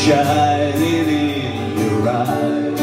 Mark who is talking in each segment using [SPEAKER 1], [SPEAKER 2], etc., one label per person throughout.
[SPEAKER 1] shining in your eyes.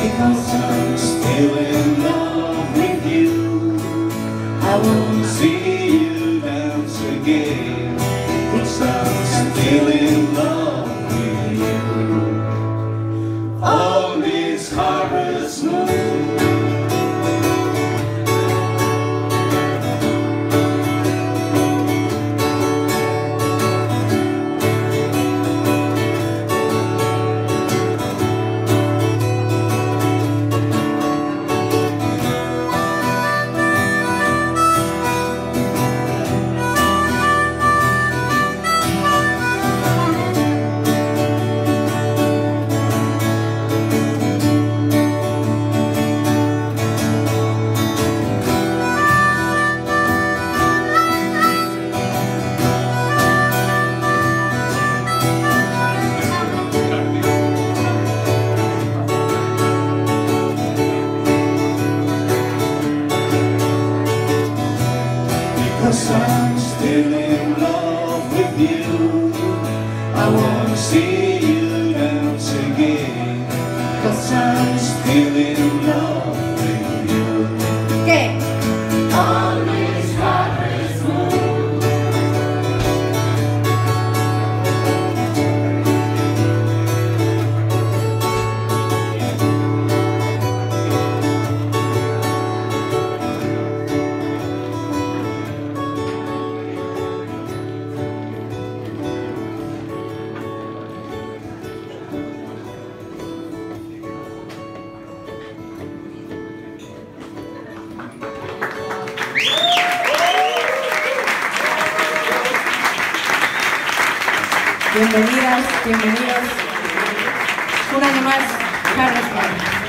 [SPEAKER 1] Because I'm still in love with you I wanna see you dance again Because I'm still in love with you. I wanna see you dance again. Cause I'm still in
[SPEAKER 2] Bienvenidas, bienvenidos. Un año más, Carlos Juan.